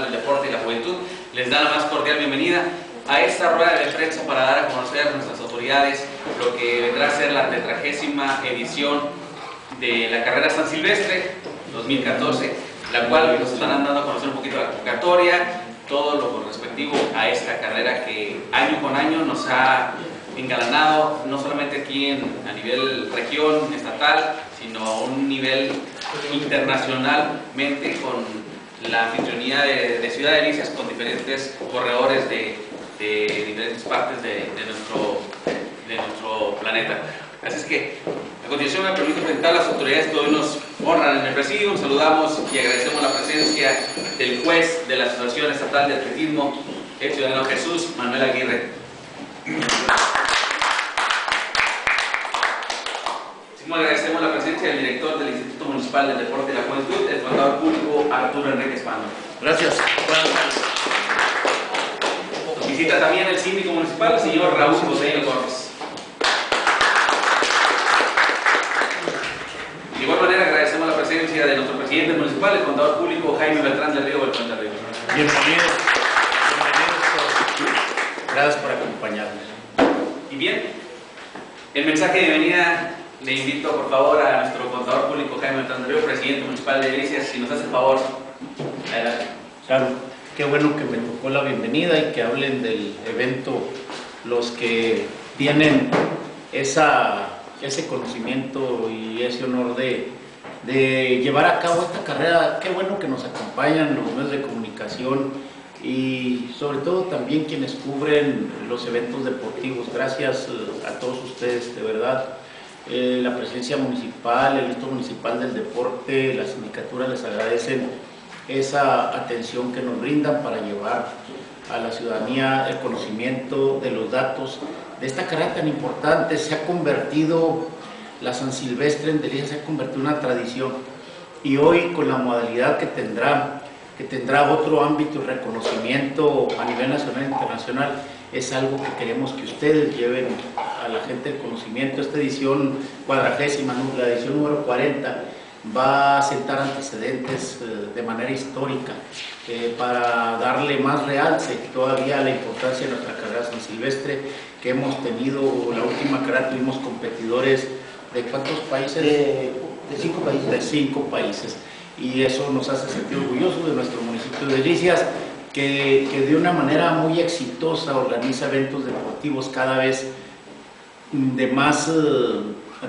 Del Deporte y la Juventud les da la más cordial bienvenida a esta rueda de prensa para dar a conocer a nuestras autoridades lo que vendrá a ser la tetragésima edición de la carrera San Silvestre 2014, la cual nos están dando a conocer un poquito la convocatoria, todo lo respectivo a esta carrera que año con año nos ha engalanado, no solamente aquí a nivel región, estatal, sino a un nivel internacionalmente con la anfitrionía de, de Ciudad de Delicias con diferentes corredores de, de diferentes partes de, de nuestro, de nuestro planeta. Así es que, a continuación me permito presentar a las autoridades que hoy nos honran en el presidio. Saludamos y agradecemos la presencia del juez de la Asociación Estatal de Atletismo, el ciudadano Jesús Manuel Aguirre. Asimismo agradecemos la presencia del director del Instituto Municipal del Deporte y la Juventud, el contador público Arturo Enrique Espano. Gracias. Buenas tardes. Visita también el síndico municipal, el señor Raúl José Gómez. De igual manera agradecemos la presencia de nuestro presidente municipal, el contador público Jaime Beltrán del Río Beltrán del Río. Bienvenidos. Bienvenidos. Gracias por acompañarnos. Y bien, el mensaje de bienvenida le invito por favor a nuestro contador público Jaime Río, presidente municipal de Iglesias, si nos hace favor. Adelante. Claro, qué bueno que me tocó la bienvenida y que hablen del evento los que tienen esa, ese conocimiento y ese honor de, de llevar a cabo esta carrera. Qué bueno que nos acompañan los medios de comunicación y sobre todo también quienes cubren los eventos deportivos. Gracias eh, a todos ustedes, de verdad. Eh, la presidencia municipal, el Instituto Municipal del Deporte, la sindicatura les agradecen esa atención que nos brindan para llevar a la ciudadanía el conocimiento de los datos de esta carrera tan importante. Se ha convertido, la San Silvestre en Delicias se ha convertido en una tradición y hoy con la modalidad que tendrá, que tendrá otro ámbito y reconocimiento a nivel nacional e internacional, es algo que queremos que ustedes lleven la gente el conocimiento. Esta edición cuadragésima, ¿no? la edición número 40, va a sentar antecedentes eh, de manera histórica eh, para darle más realce todavía a la importancia de nuestra carrera San Silvestre que hemos tenido, la última carrera tuvimos competidores de cuántos países? De, de cinco países. de cinco países y eso nos hace sentir orgullosos de nuestro municipio de Delicias que, que de una manera muy exitosa organiza eventos deportivos cada vez de más eh,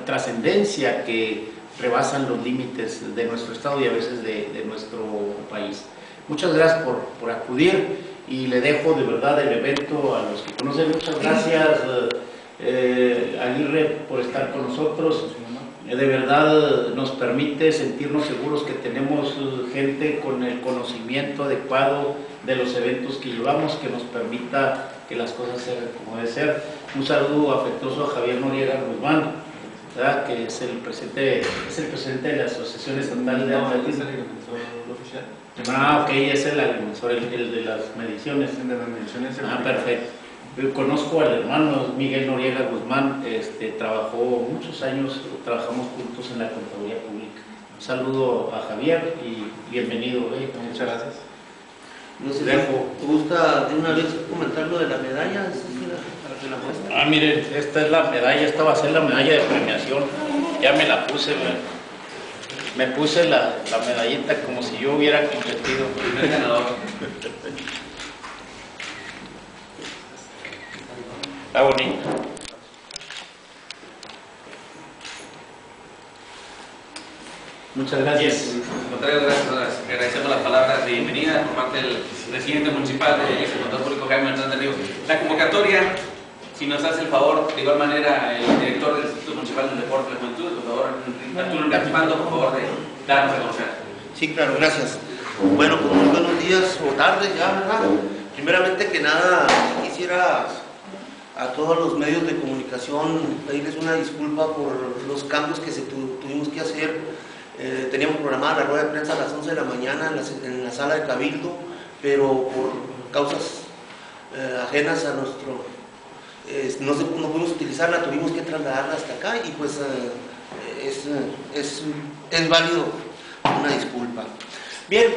trascendencia que rebasan los límites de nuestro estado y a veces de, de nuestro país. Muchas gracias por, por, acudir y le dejo de verdad el evento a los que conocen. Muchas gracias eh, Aguirre por estar con nosotros. Eh, de verdad nos permite sentirnos seguros que tenemos gente con el conocimiento adecuado de los eventos que llevamos que nos permita que las cosas sean como debe ser. Un saludo afectuoso a Javier Noriega Guzmán, ¿verdad? que es el presidente, es el presidente de la Asociación Estatal de Atletismo. oficial. Ah, ok, es el agrimensor, el, el, de las mediciones. El de las mediciones. Ah, perfecto. Yo conozco al hermano Miguel Noriega Guzmán, este, trabajó muchos años, trabajamos juntos en la contaduría pública. Un saludo a Javier y bienvenido. ¿eh? Muchas gracias. No sé Dejo. si te gusta de una vez comentar lo de la medalla. Ah, miren, esta es la medalla, esta va a ser la medalla de premiación. Ya me la puse, me, me puse la, la, medallita como si yo hubiera competido. Primer ganador. Está bonita. Muchas gracias. Gracias. Agradecemos las palabras de bienvenida por parte del presidente municipal de el contador público Jaime Hernández Río. La convocatoria, si nos hace el favor, de igual manera, el director del Instituto Municipal del Deporte y la Juventud, el contador Arturo Enrique por favor, de darnos a conocer. Sí, claro, gracias. Bueno, pues muy buenos días o tardes ya, ¿verdad? Primeramente que nada, quisiera a todos los medios de comunicación pedirles una disculpa por los cambios que se tu, tuvimos que hacer. Eh, teníamos programada la rueda de prensa a las 11 de la mañana en la, sala de Cabildo, pero por causas eh, ajenas a nuestro... Eh, no, pudimos utilizarla, tuvimos que trasladarla hasta acá y pues es, es, es válido una disculpa. Bien,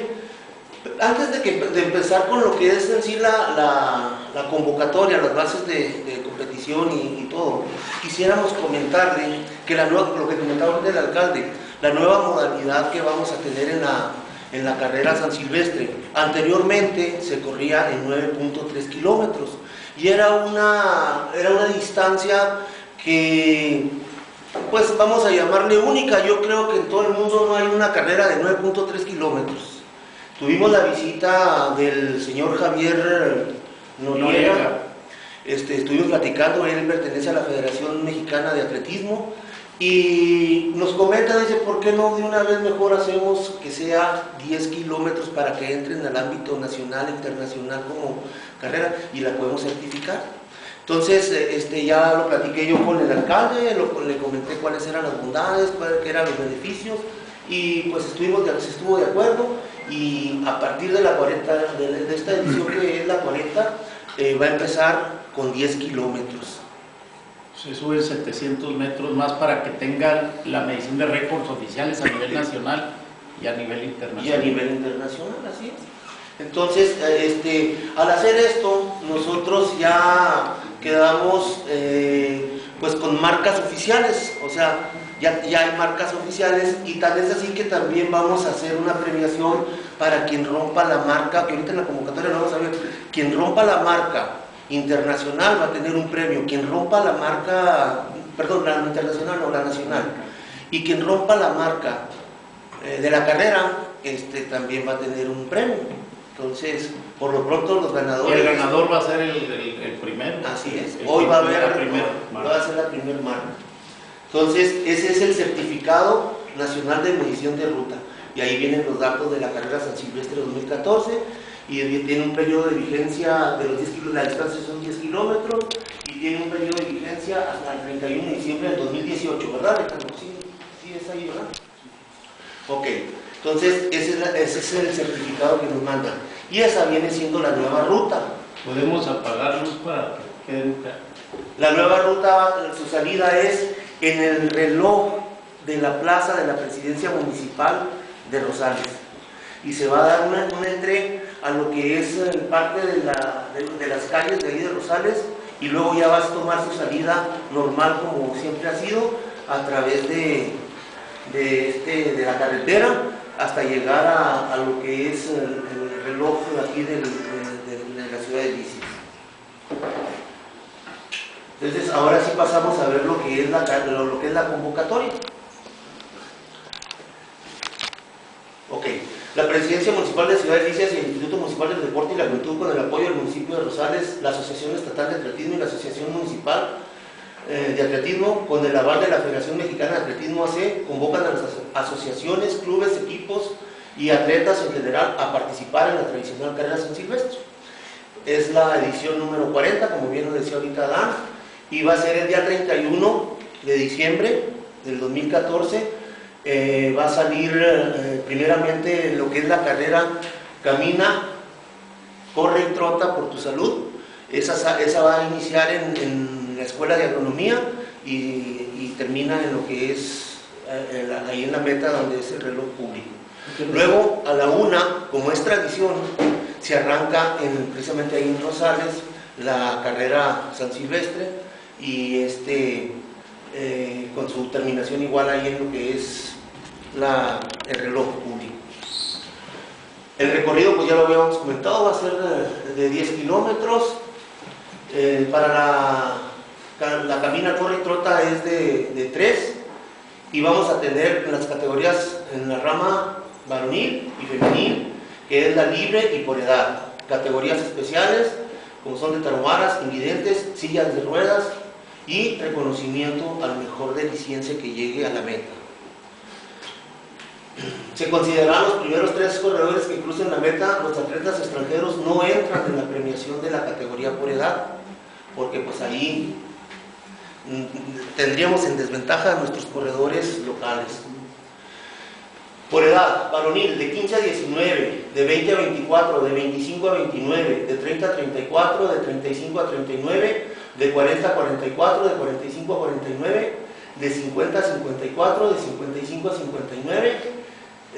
antes de, que, de empezar con lo que es en sí la, la, convocatoria, las bases de, competición y, y, todo, quisiéramos comentarle que la nueva, lo que comentaba el alcalde, la nueva modalidad que vamos a tener en la, en la carrera San Silvestre. Anteriormente se corría en 9.3 kilómetros y era una, era una distancia que, pues vamos a llamarle única. Yo creo que en todo el mundo no hay una carrera de 9.3 kilómetros. Tuvimos la visita del señor Javier Noriega. Este, estuvimos platicando, él pertenece a la Federación Mexicana de Atletismo y nos comenta, dice, ¿por qué no de una vez mejor hacemos que sea 10 kilómetros para que entren al ámbito nacional, internacional como carrera y la podemos certificar? Entonces, este, ya lo platiqué yo con el alcalde, le comenté cuáles eran las bondades, cuáles eran los beneficios y pues estuvimos, se estuvo de acuerdo y a partir de la 40, de, de esta edición que es la 40, eh, va a empezar con 10 kilómetros. Se suben 700 metros más para que tengan la medición de récords oficiales a nivel nacional y a nivel internacional. Y a nivel internacional, así es. Entonces, este, al hacer esto, nosotros ya quedamos eh, pues con marcas oficiales, o sea, ya, ya, hay marcas oficiales y tal es así que también vamos a hacer una premiación para quien rompa la marca, que ahorita en la convocatoria lo vamos a ver, quien rompa la marca internacional va a tener un premio, quien rompa la marca, perdón, la internacional o la nacional, y quien rompa la marca eh, de la carrera, este también va a tener un premio. Entonces, por lo pronto los ganadores... El ganador va a ser el, el, el primero. Así es. El Hoy va a haber... la primera va a ser la primera marca. Entonces, ese es el certificado nacional de medición de ruta. Y ahí vienen los datos de la carrera San Silvestre 2014 y tiene un periodo de vigencia de los 10 kilómetros, la distancia son 10 kilómetros y tiene un periodo de vigencia hasta el 31 de diciembre del 2018, ¿verdad, Ricardo? Sí, sí, es ahí, ¿verdad? Ok, entonces ese es, la, ese es el certificado que nos mandan. Y esa viene siendo la nueva ruta. Podemos apagar luz para que quede La nueva ruta, su salida es en el reloj de la plaza de la presidencia municipal de Rosales. Y se va a dar una entre a lo que es parte de, la, de, de, las calles de ahí de Rosales y luego ya vas a tomar su salida normal como siempre ha sido a través de, este, la carretera hasta llegar a, lo que es el, el reloj aquí de, la ciudad de Licis. Entonces ahora sí pasamos a ver lo que es la, lo, que es la convocatoria. Ok, la Presidencia Municipal de Ciudad de Licias y el Instituto Municipal del Deporte y la Juventud con el apoyo del municipio de Rosales, la Asociación Estatal de Atletismo y la Asociación Municipal eh, de Atletismo con el aval de la Federación Mexicana de Atletismo AC convocan a las asociaciones, clubes, equipos y atletas en general a participar en la tradicional carrera San Silvestre. Es la edición número 40, como bien lo decía ahorita Dan, y va a ser el día 31 de diciembre del 2014 eh, va a salir eh, primeramente lo que es la carrera Camina, corre y trota por tu salud. Esa, esa va a iniciar en, en, la Escuela de Agronomía y, y, termina en lo que es eh, ahí en la meta donde es el reloj público. Luego, a la una, como es tradición, se arranca en, precisamente ahí en Rosales la carrera San Silvestre y este, eh, con su terminación igual ahí en lo que es la, el reloj público. El recorrido, pues ya lo habíamos comentado, va a ser de, de 10 kilómetros. Para la, la, camina, corre y trota es de, de 3. Y vamos a tener en las categorías, en la rama varonil y femenil, que es la libre y por edad. Categorías especiales, como son de tarumaras, invidentes, sillas de ruedas y reconocimiento al mejor deficiencia que llegue a la meta. Se considerarán los primeros tres corredores que crucen la meta, los atletas extranjeros no entran en la premiación de la categoría por edad, porque pues ahí tendríamos en desventaja a nuestros corredores locales. Por edad, varonil de 15 a 19, de 20 a 24, de 25 a 29, de 30 a 34, de 35 a 39, de 40 a 44, de 45 a 49, de 50 a 54, de 55 a 59,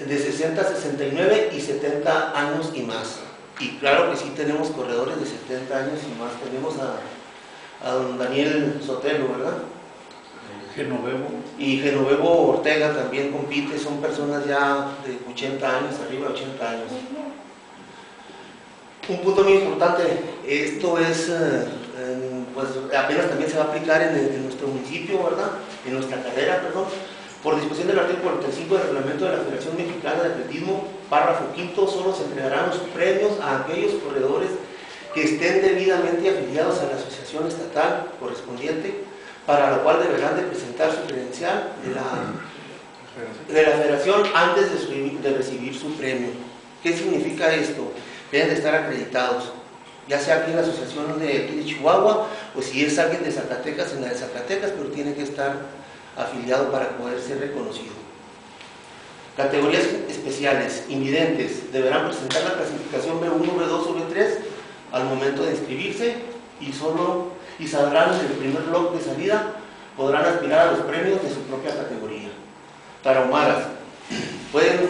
de 60 a 69 y 70 años y más. Y claro que sí tenemos corredores de 70 años y más. Tenemos a, a don Daniel Sotelo, ¿verdad? Genovevo. Y Genovevo Ortega también compite, son personas ya de 80 años, arriba de 80 años. Un punto muy importante, esto es, eh, pues apenas también se va a aplicar en, en nuestro municipio, ¿verdad? En nuestra carrera, perdón. Por disposición del artículo 45 del reglamento de la Federación Mexicana de Atletismo, párrafo quinto, solo se entregarán los premios a aquellos corredores que estén debidamente afiliados a la asociación estatal correspondiente, para lo cual deberán de presentar su credencial de la, de la federación antes de, recibir su premio. ¿Qué significa esto? Deben de estar acreditados, ya sea aquí en la asociación de Chihuahua o si es alguien de Zacatecas, en la de Zacatecas, pero tiene que estar afiliado para poder ser reconocido. Categorías especiales, invidentes, deberán presentar la clasificación B1, B2 o B3 al momento de inscribirse y solo y saldrán en el primer bloque de salida, podrán aspirar a los premios de su propia categoría. Tarahumaras pueden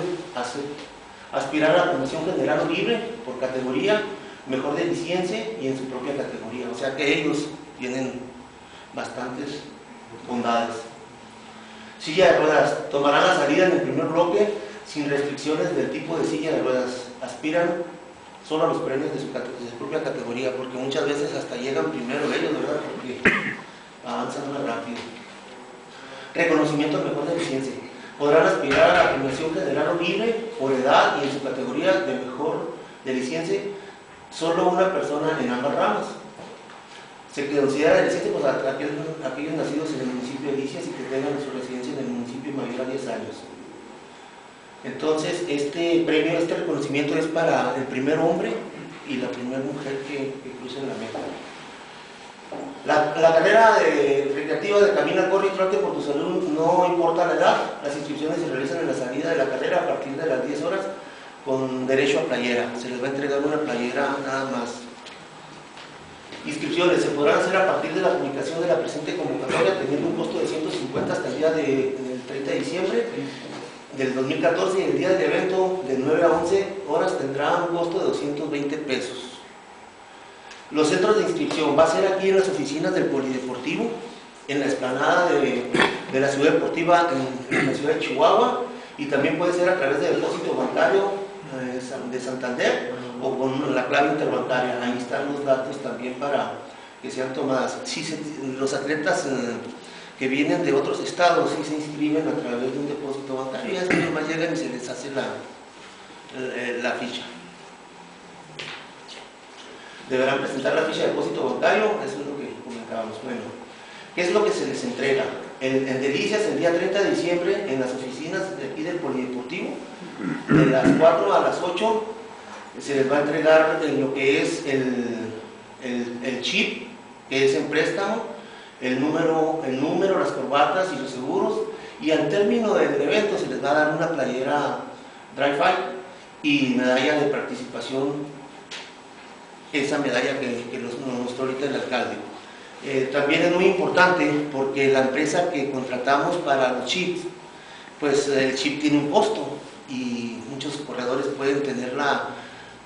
aspirar a la promoción general libre por categoría, mejor de licencia y en su propia categoría. O sea que ellos tienen bastantes bondades. Silla de ruedas. Tomarán la salida en el primer bloque sin restricciones del tipo de silla de ruedas. Aspiran solo a los premios de su, propia categoría, porque muchas veces hasta llegan primero ellos, ¿verdad? Porque avanzan más rápido. Reconocimiento mejor de eficiencia. Podrán aspirar a la premiación general o libre por edad y en su categoría de mejor de licencia solo una persona en ambas ramas. Se considera licencia pues, a aquellos, aquellos nacidos en el municipio de Licias y que tengan su residencia en el municipio mayor a 10 años. Entonces, este premio, este reconocimiento es para el primer hombre y la primera mujer que, que crucen la meta. La, la carrera recreativa de Camina, Corre y Trote por tu Salud no importa la edad. Las inscripciones se realizan en la salida de la carrera a partir de las 10 horas con derecho a playera. Se les va a entregar una playera nada más. Inscripciones se podrán hacer a partir de la publicación de la presente convocatoria teniendo un costo de 150 hasta el día de, 30 de diciembre del 2014 y el día del evento de 9 a 11 horas tendrá un costo de 220 pesos. Los centros de inscripción va a ser aquí en las oficinas del Polideportivo, en la explanada de, de la ciudad deportiva en, la ciudad de Chihuahua y también puede ser a través del depósito bancario eh, de Santander o con la clave interbancaria. Ahí están los datos también para que sean tomadas. Si los atletas eh, que vienen de otros estados sí se inscriben a través de un depósito bancario y ya después nomás llegan y se les hace la, eh, la ficha. Deberán presentar la ficha de depósito bancario, eso es lo que comentábamos. Bueno, ¿qué es lo que se les entrega? En, en Delicias, el día 30 de diciembre, en las oficinas de aquí del Polideportivo, de las 4 a las 8, se les va a entregar en lo que es el- el chip, que es en préstamo, el número, el número, las corbatas y los seguros, y al término del evento se les va a dar una playera Dry-Fi y medalla de participación, esa medalla que, nos mostró ahorita el alcalde. Eh, también es muy importante porque la empresa que contratamos para los chips, pues el chip tiene un costo y muchos corredores pueden tenerla,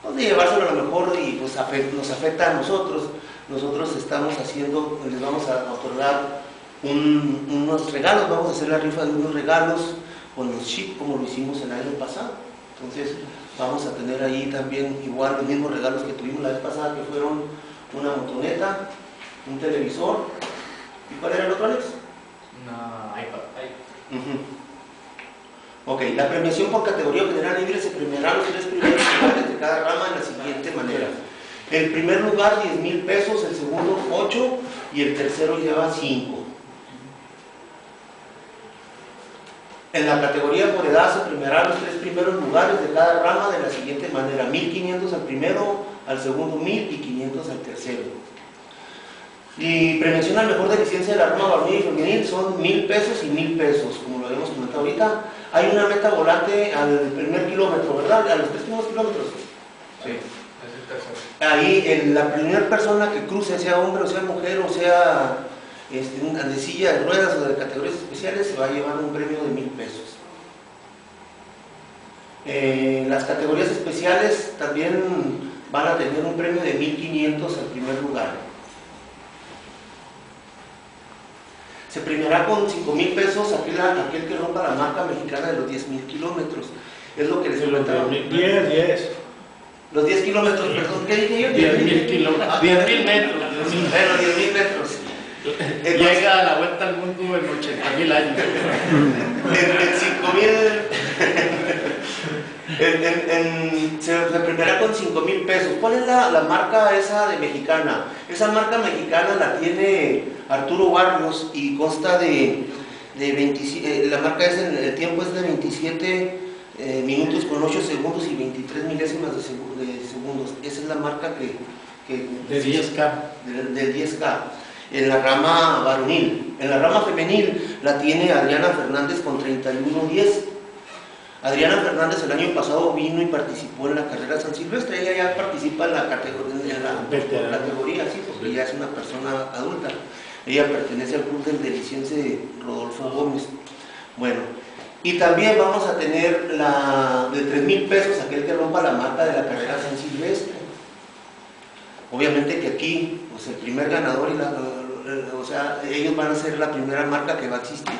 pues, de llevárselo a lo mejor y pues nos afecta a nosotros. Nosotros estamos haciendo, les vamos a otorgar un- unos regalos, vamos a hacer la rifa de unos regalos con los chips como lo hicimos el año pasado. Entonces vamos a tener ahí también igual los mismos regalos que tuvimos la vez pasada, que fueron una motoneta, un televisor. ¿Y cuál era el otro, Alex? Una iPad. Ok, la premiación por categoría general libre se premiará los tres primeros lugares de cada rama de la siguiente manera. El primer lugar 10 mil pesos, el segundo 8 y el tercero lleva 5. En la categoría por edad se premiará los tres primeros lugares de cada rama de la siguiente manera. 1500 al primero, al segundo 1000 y 500 al tercero. Y premiación al mejor de licencia de la rama varonil y femenil son mil pesos y mil pesos, como lo habíamos comentado ahorita. Hay una meta volante al primer kilómetro, ¿verdad? A los tres primeros kilómetros. Sí. Ahí la primera persona que cruce, sea hombre o sea mujer o sea este, una de silla de ruedas o de categorías especiales, se va a llevar un premio de mil pesos. Eh, las categorías especiales también van a tener un premio de 1.500 al primer lugar. Se premiará con 5.000 pesos aquel, aquel que rompa la marca mexicana de los 10.000 kilómetros. Es lo que les comentaba. 10, 10. Los 10 kilómetros, perdón, ¿qué dije yo? 10.000 kilómetros. 10.000 metros. Bueno, 10.000 metros. Llega a la vuelta al mundo en 80.000 años. en, en 5.000... se, premiará con 5 mil pesos. ¿Cuál es la, la, marca esa de mexicana? Esa marca mexicana la tiene Arturo Barrios y consta de, de 27, eh, la marca es en, el tiempo es de 27 eh, minutos con 8 segundos y 23 milésimas de, segundos. Esa es la marca que... que de 10K. Del, del 10K en la rama varonil. En la rama femenil la tiene Adriana Fernández con 31.10. Adriana Fernández el año pasado vino y participó en la carrera San Silvestre. Ella ya participa en la categoría, en la categoría sí, porque ya es una persona adulta. Ella pertenece al club del deliciense Rodolfo Gómez. Bueno, y también vamos a tener la de 3 mil pesos, aquel que rompa la marca de la carrera San Silvestre. Obviamente que aquí, pues el primer ganador y la, o sea, ellos van a ser la primera marca que va a existir,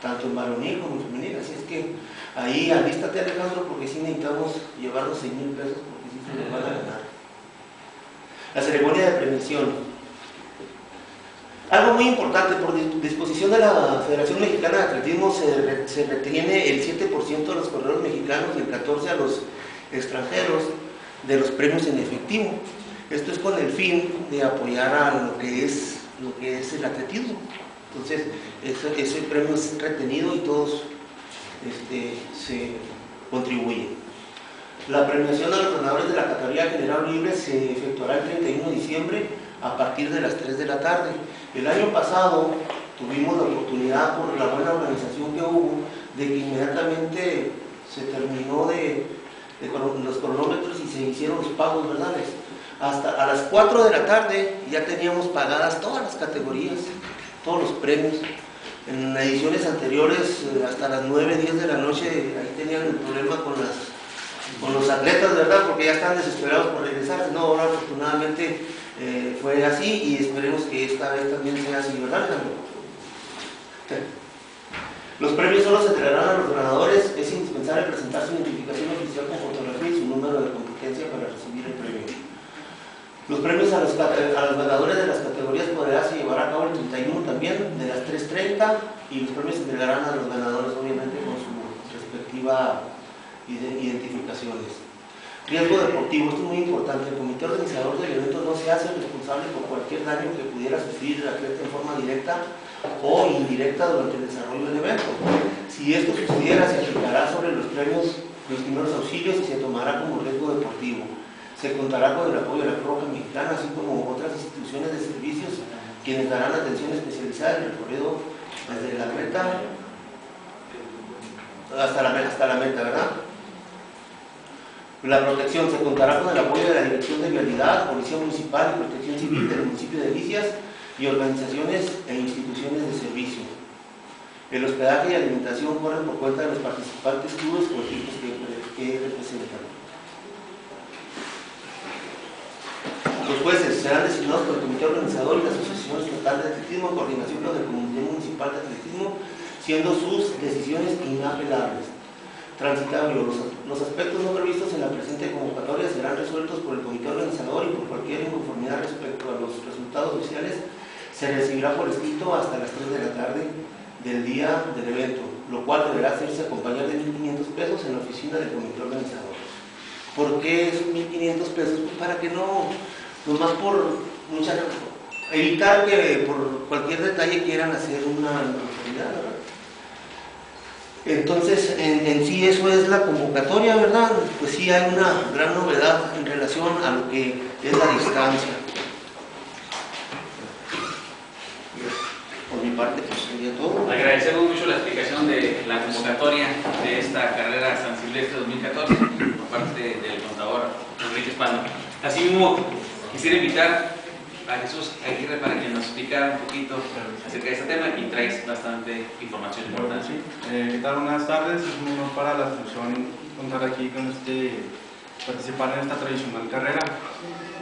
tanto en varonil como en femenil, así es que ahí alístate Alejandro porque si necesitamos llevar los 6 mil pesos porque si se nos van a ganar. La ceremonia de premiación. Algo muy importante, por disposición de la Federación Mexicana de Atletismo se, retiene el 7% de los corredores mexicanos y el 14% a los extranjeros de los premios en efectivo. Esto es con el fin de apoyar a lo que es lo que es el atletismo. Entonces, ese, premio es retenido y todos este, se contribuyen. La premiación a los ganadores de la categoría general libre se efectuará el 31 de diciembre a partir de las 3 de la tarde. El año pasado tuvimos la oportunidad, por la buena organización que hubo, de que inmediatamente se terminó de, los cronómetros y se hicieron los pagos verdades hasta a las 4 de la tarde ya teníamos pagadas todas las categorías, todos los premios. En ediciones anteriores, eh, hasta las 9, 10 de la noche, ahí tenían el problema con, las, con los atletas, ¿verdad? Porque ya están desesperados por regresar. No, ahora afortunadamente eh, fue así y esperemos que esta vez también sea así, ¿verdad, Los premios solo se entregarán a los ganadores. Es indispensable presentar su identificación oficial con fotografía y su número de competencia para recibir el premio. Los premios a los, ganadores de las categorías podrá se llevar a cabo el 31 también, de las 3.30, y los premios se entregarán a los ganadores, obviamente, con su respectiva identificaciones. Riesgo deportivo, esto es muy importante. El comité organizador del evento no se hace responsable por cualquier daño que pudiera sufrir el atleta en forma directa o indirecta durante el desarrollo del evento. Si esto sucediera, se aplicará sobre los premios los primeros auxilios y se tomará como riesgo deportivo. Se contará con el apoyo de la Cruz Mexicana, así como otras instituciones de servicios, quienes darán atención especializada en el recorrido desde la meta hasta la, hasta la meta, ¿verdad? La protección se contará con el apoyo de la Dirección de Vialidad, Policía Municipal y Protección Civil del municipio de Vicias y organizaciones e instituciones de servicio. El hospedaje y alimentación corren por cuenta de los participantes clubes o equipos que, representan. Los jueces serán designados por el comité organizador y la Asociación Estatal de Atletismo coordinación con el Comité Municipal de Atletismo, siendo sus decisiones inapelables. Transitable. Los, los, aspectos no previstos en la presente convocatoria serán resueltos por el comité organizador y por cualquier inconformidad respecto a los resultados oficiales se recibirá por escrito hasta las 3 de la tarde del día del evento, lo cual deberá hacerse acompañar de 1.500 pesos en la oficina del comité organizador. ¿Por qué esos 1.500 pesos? Pues para que no nomás por mucha, evitar que por cualquier detalle quieran hacer una oportunidad, ¿verdad? Entonces, en, sí eso es la convocatoria, ¿verdad? Pues sí hay una gran novedad en relación a lo que es la distancia. Por mi parte, pues sería todo. Agradecemos mucho la explicación de la convocatoria de esta carrera San Silvestre 2014 por parte del contador Enrique Espano. Asimismo, Quisiera invitar a Jesús Aguirre para que nos explicara un poquito acerca de este tema y traes bastante información importante. Eh, ¿Qué tal? Buenas tardes. Es un honor para la Asociación contar aquí con este, participar en esta tradicional carrera.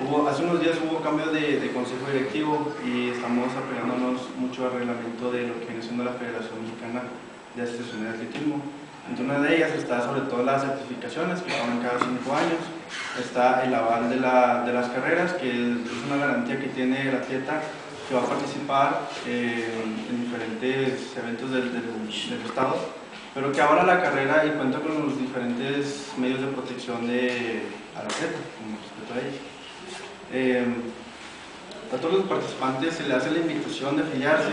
Hubo, hace unos días hubo cambio de, de consejo directivo y estamos apegándonos mucho al reglamento de lo que viene siendo la Federación Mexicana de Asociaciones de Atletismo. Entre una de ellas está sobre todo las certificaciones que son cada cinco años, está el aval de, la, de las carreras, que es una garantía que tiene el atleta que va a participar eh, en diferentes eventos del, del, Estado, pero que ahora la carrera y cuenta con los diferentes medios de protección de, al atleta, con respecto a ellos. Eh, a todos los participantes se les hace la invitación de afiliarse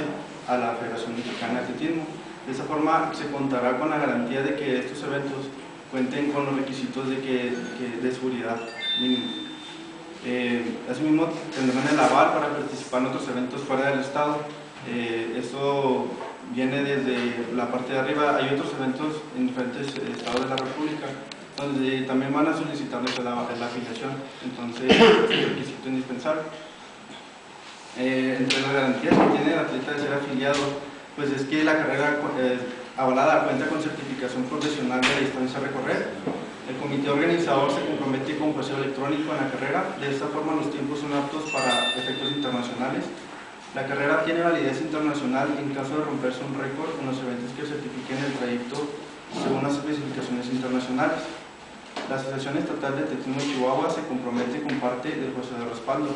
a la Federación Mexicana de Atletismo. De esa forma se contará con la garantía de que estos eventos cuenten con los requisitos de, que, de seguridad mínimos. Eh, asimismo, tendrán el aval para participar en otros eventos fuera del Estado. Eh, esto viene desde la parte de arriba. Hay otros eventos en diferentes estados de la República donde también van a solicitarles la, la afiliación. Entonces, es un requisito indispensable. Eh, entre las garantías que tiene el atleta de ser afiliado, pues es que la carrera eh, avalada cuenta con certificación profesional de la distancia a recorrer, el comité organizador se compromete con paseo electrónico en la carrera, de esta forma los tiempos son aptos para efectos internacionales. La carrera tiene validez internacional en caso de romperse un récord en los eventos que certifiquen el trayecto según las especificaciones internacionales. La Asociación Estatal de Atletismo de Chihuahua se compromete con parte del proceso de respaldo.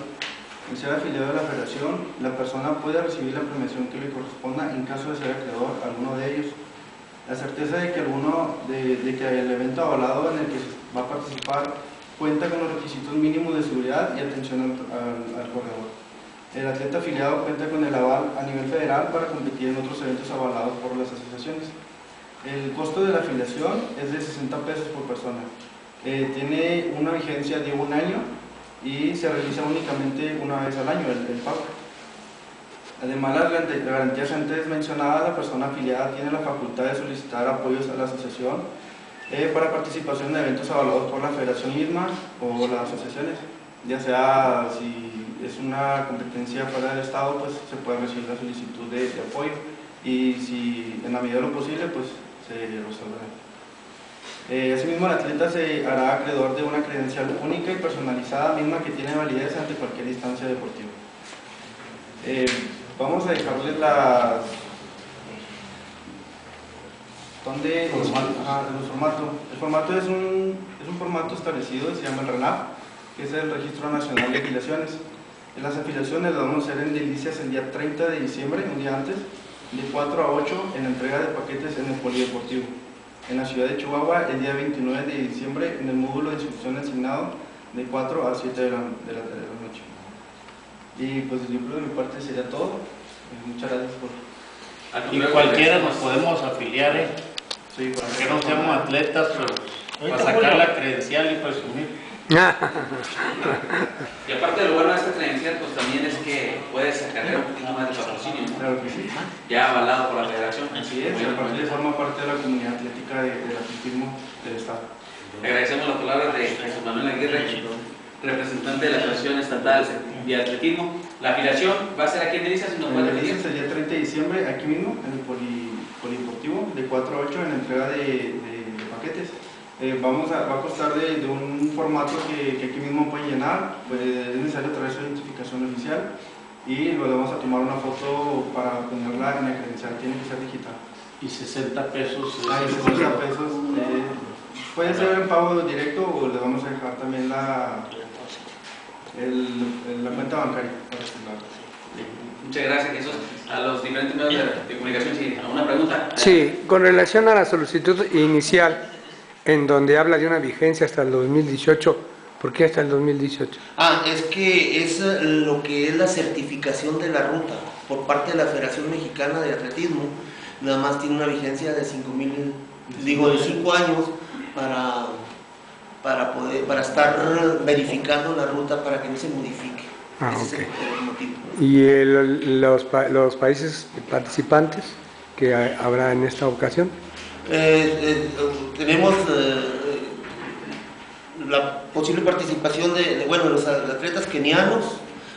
En ser afiliado a la federación, la persona puede recibir la premiación que le corresponda en caso de ser acreedor a alguno de ellos la certeza de que alguno de, de, que el evento avalado en el que se va a participar cuenta con los requisitos mínimos de seguridad y atención al, al, al, corredor. El atleta afiliado cuenta con el aval a nivel federal para competir en otros eventos avalados por las asociaciones. El costo de la afiliación es de 60 pesos por persona. Eh, tiene una vigencia de un año y se realiza únicamente una vez al año el, el. Además, las garantías antes mencionadas, la persona afiliada tiene la facultad de solicitar apoyos a la asociación eh, para participación en eventos avalados por la federación misma o las asociaciones, ya sea si es una competencia fuera del Estado, pues se puede recibir la solicitud de, de apoyo y si en la medida de lo posible, pues se resolverá. Eh, asimismo, el atleta se hará acreedor de una credencial única y personalizada, misma que tiene validez ante cualquier instancia deportiva. Eh, Vamos a dejarles las... ¿Dónde? Los, ah, los formatos. El formato es un, es un formato establecido, se llama el RENAP, que es el Registro Nacional de Afiliaciones. En las afiliaciones las vamos a hacer en delicias el día 30 de diciembre, un día antes, de 4 a 8 en la entrega de paquetes en el Polideportivo. En la ciudad de Chihuahua, el día 29 de diciembre, en el módulo de instrucción asignado, de 4 a 7 de la, de la, de la noche. Y pues yo creo de mi parte sería todo. Muchas gracias por... Y cualquiera nos podemos afiliar, ¿eh? Sí, que no seamos atletas, pero para sacar la credencial y presumir. y aparte de lo bueno de esta credencial, pues también es que puedes sacarle un poquito más de patrocinio. ¿no? Claro que sí. Ya avalado por la federación. Así es, y aparte forma parte de la comunidad atlética de, del atletismo del Estado. Le agradecemos las palabras de Jesús Manuel Aguirre, representante de la Asociación Estatal de Atletismo. La afiliación va a ser aquí en Delicias, si nos puede el día 30 de diciembre, aquí mismo, en el poli, Polideportivo, de 4 a 8, en la entrega de paquetes. Eh, vamos a, va a costar de, de un formato que, que, aquí mismo pueden llenar, pues es necesario traer su identificación oficial y luego vamos a tomar una foto para ponerla en la credencial, tiene que ser digital. Y 60 pesos. Ah, y 60 pesos. Eh, puede ser en pago directo o le vamos a dejar también la, el, el, la cuenta bancaria. Muchas gracias, Jesús. A los diferentes medios de, de comunicación, sí, ¿alguna pregunta? Sí, con relación a la solicitud inicial, en donde habla de una vigencia hasta el 2018, ¿por qué hasta el 2018? Ah, es que es lo que es la certificación de la ruta por parte de la Federación Mexicana de Atletismo, nada más tiene una vigencia de 5 mil, digo, de 5 años para para poder para estar verificando la ruta para que no se modifique. Ah, Ese okay. es el motivo. ¿Y el, los, los, países participantes que habrá en esta ocasión? Eh, eh, tenemos eh, la posible participación de, de, los atletas kenianos,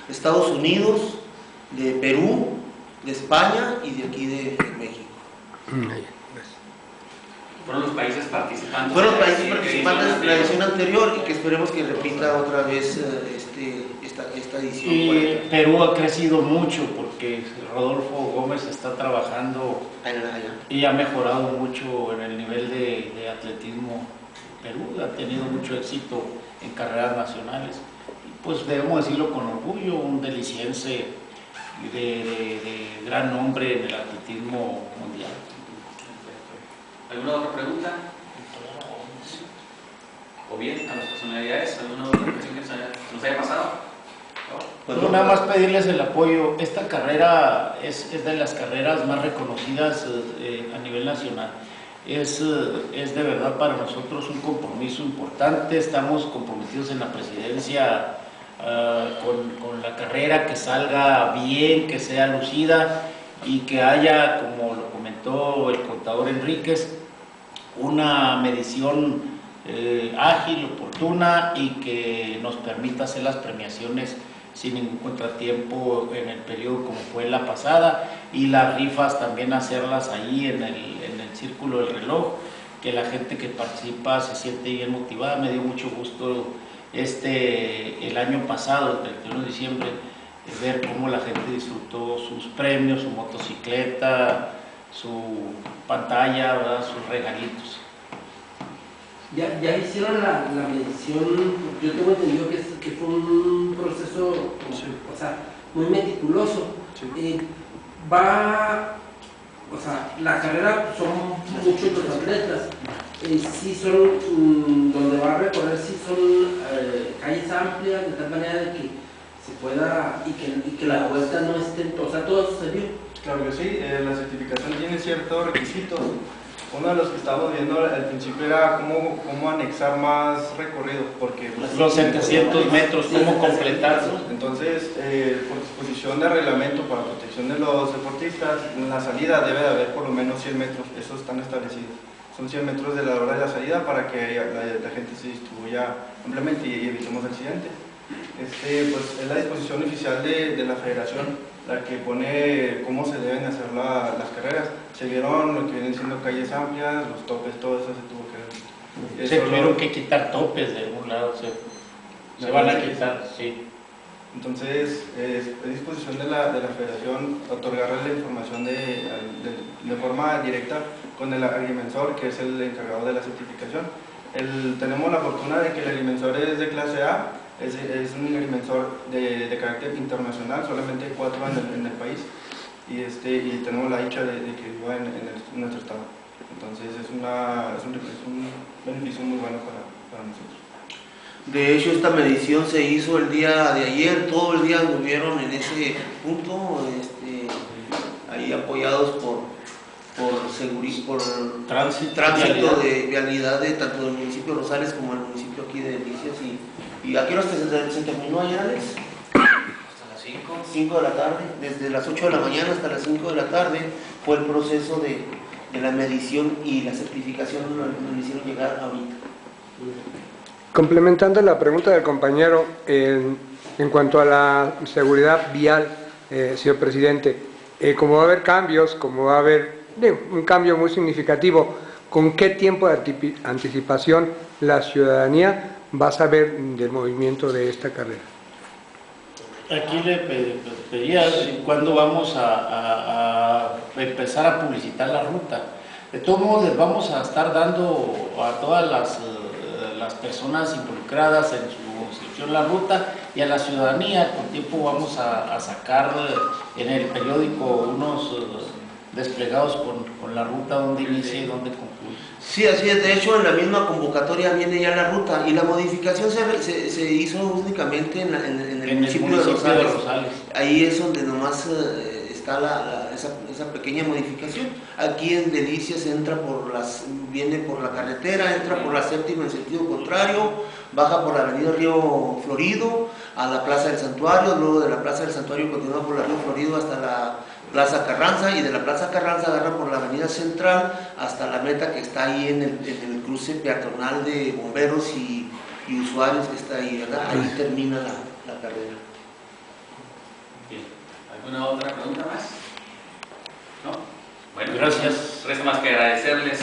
Estados Unidos, de Perú, de España y de aquí de, de México. Fueron los países participantes. Fueron los de la países edición participantes de la anterior. edición anterior y que esperemos que repita otra vez eh, este, esta, esta edición. Y 40. Perú ha crecido mucho porque Rodolfo Gómez está trabajando y ha mejorado mucho en el nivel de, de atletismo. Perú ha tenido mucho éxito en carreras nacionales. Y pues debemos decirlo con orgullo, un deliciense de, de- de gran nombre en el atletismo mundial. ¿Alguna otra pregunta? ¿O bien a las personalidades? ¿Alguna otra cuestión que nos haya pasado? Pues No, nada más pedirles el apoyo. Esta carrera es, es de las carreras más reconocidas eh, a nivel nacional. Es, eh, es de verdad para nosotros un compromiso importante. Estamos comprometidos en la presidencia ah, con, con la carrera, que salga bien, que sea lucida y que haya, como lo comentó el contador Enríquez, una medición eh, ágil, oportuna y que nos permita hacer las premiaciones sin ningún contratiempo en el periodo como fue la pasada y las rifas también hacerlas ahí en el, en el círculo del reloj, que la gente que participa se siente bien motivada. Me dio mucho gusto este, el año pasado, el 31 de diciembre, ver cómo la gente disfrutó sus premios, su motocicleta, su pantalla, ¿verdad? sus regalitos. Ya, ya hicieron la, la medición, yo tengo entendido que, es- que fue un proceso o sea, muy meticuloso. Eh, va, o sea, la carrera son muchos los atletas, eh, sí son, mm, donde va a recorrer, sí son eh, calles amplias, de tal manera de que se pueda, y que, y que la vuelta no esté, o sea, todo se vio. Claro que sí, eh, la certificación tiene ciertos requisitos. Uno de los que estábamos viendo al principio era cómo, cómo anexar más recorrido, porque pues, Los 700 metros, cómo completarlos. Entonces, eh, por disposición de reglamento para protección de los deportistas, en la salida debe de haber por lo menos 100 metros, esos están establecidos. Son 100 metros de la hora de la salida para que la, la gente se distribuya ampliamente y, evitemos accidentes. Este, pues, es la disposición oficial de, de la federación la que pone cómo se deben hacer la- las carreras. Se vieron lo que vienen siendo calles amplias, los topes, todo eso se tuvo que. Se tuvieron lo- que quitar topes de algún lado, se, se van a quitar, sí. Entonces, es, es disposición de la, de la federación otorgarle la información de, de- de forma directa con el agrimensor, que es el encargado de la certificación. El- tenemos la fortuna de que el agrimensor es de clase A, es, es un agrimensor de, de carácter internacional, solamente hay cuatro en el, en el país, y, este, y tenemos la dicha de, de que viva en, en el- en nuestro estado. Entonces, es, una, es, un, es un beneficio muy bueno para, para nosotros. De hecho, esta medición se hizo el día de ayer, todo el día anduvieron en ese punto, este, ahí apoyados por, por, seguri- por Tránsito, tránsito vialidad. de vialidad de tanto del municipio de Rosales como el municipio aquí de Delicias. ¿Y, y a qué hora se, se terminó ayer, Alex? Hasta las 5. 5 de la tarde, desde las 8 de la mañana hasta las 5 de la tarde fue el proceso de, de la medición y la certificación nos nos lo hicieron llegar ahorita. Complementando la pregunta del compañero en, en cuanto a la seguridad vial, eh, señor presidente, eh, como va a haber cambios, como va a haber digo, un cambio muy significativo, ¿con qué tiempo de anticipación la ciudadanía va a saber del movimiento de esta carrera? Aquí le pe- pedía cuándo vamos a, empezar a publicitar la ruta. De todos modos, les vamos a estar dando a todas las, eh, personas involucradas en su construcción la ruta y a la ciudadanía. Con tiempo vamos a, a sacar eh, en el periódico unos eh, desplegados con, con la ruta donde inicia y donde concluye. Sí, así es. De hecho, en la misma convocatoria viene ya la ruta y la modificación se, se- se hizo únicamente en, la- en- en el, En el municipio, de de Rosales. Rosales. Ahí es donde nomás eh, está la, la- esa, esa pequeña modificación. Aquí en Delicias entra por las, viene por la carretera, entra por la séptima en sentido contrario, baja por la avenida Río Florido a la Plaza del Santuario, luego de la Plaza del Santuario continúa por la Río Florido hasta la Plaza Carranza y de la Plaza Carranza agarra por la avenida Central hasta la meta que está ahí en el, en el cruce peatonal de bomberos y, y usuarios que está ahí, ¿verdad? Ahí termina la, la carrera. Bien. ¿Alguna otra pregunta más? ¿No? Bueno, Gracias. Resta más que agradecerles